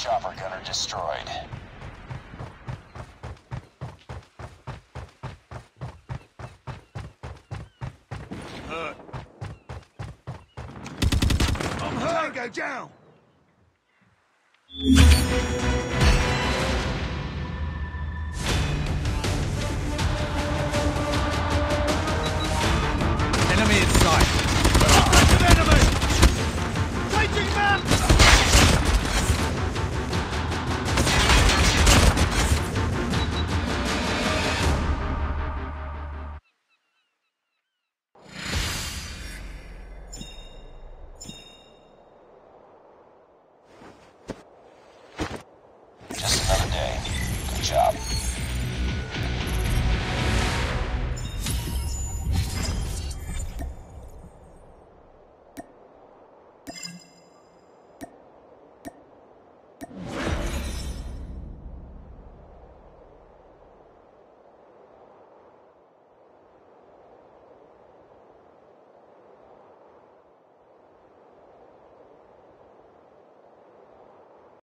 chopper gunner destroyed. Hurt. I'm hurt. Tango down. day. Good job.